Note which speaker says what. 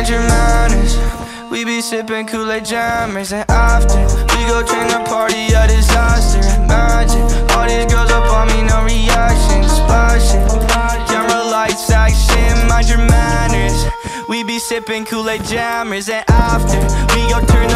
Speaker 1: hundred miners We be sipping Kool-Aid jammers And often we go train the party a disaster. Imagine all these girls up on me, no reaction Splashing, camera lights, action Mind your manners. We be sipping Kool-Aid jammers And after we go turn